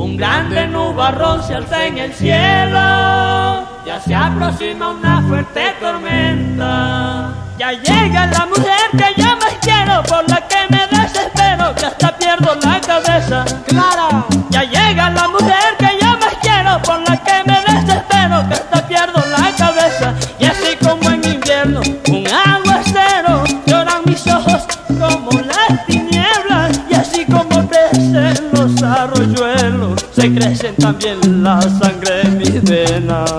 Un grande nubarrón se alza en el cielo, ya se aproxima una fuerte tormenta. Ya llega la mujer que yo más quiero, por la que me desespero, que hasta pierdo la cabeza. Clara, Ya llega la mujer que yo más quiero, por la que me desespero, que hasta pierdo la cabeza. Y así como en invierno, un aguacero, lloran mis ojos como las tinieblas. Y así como crecen los arroyuelos, se crecen también la sangre en mis venas.